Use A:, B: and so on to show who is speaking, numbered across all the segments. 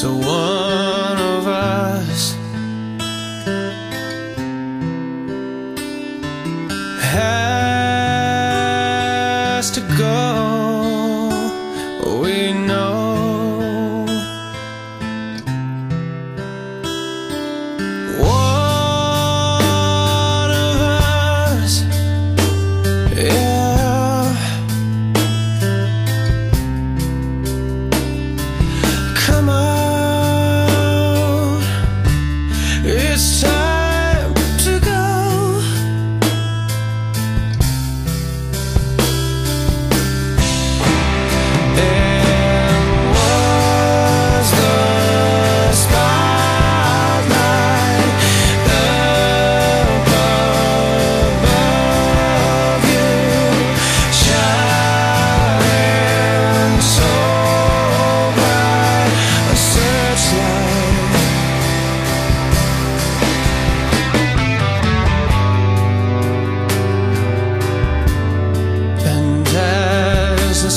A: So one of us has to go.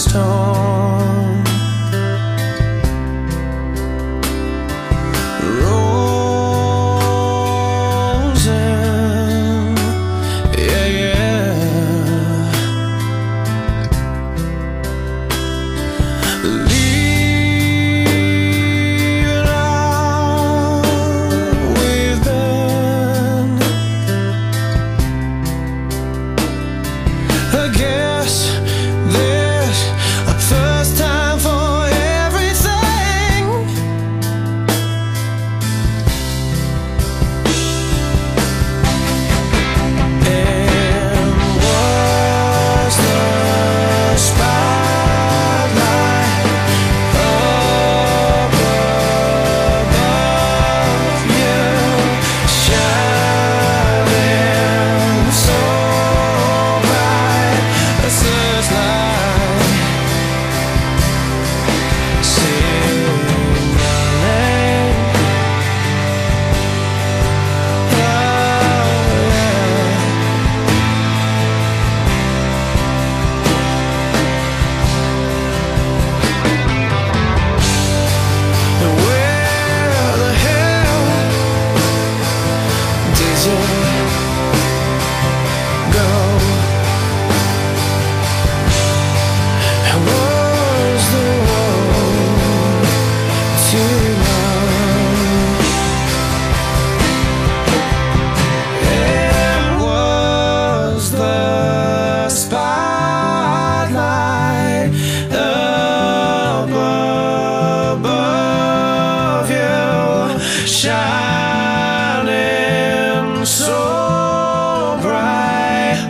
A: storm. Rosen, yeah, yeah. Leave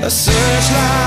A: a searchlight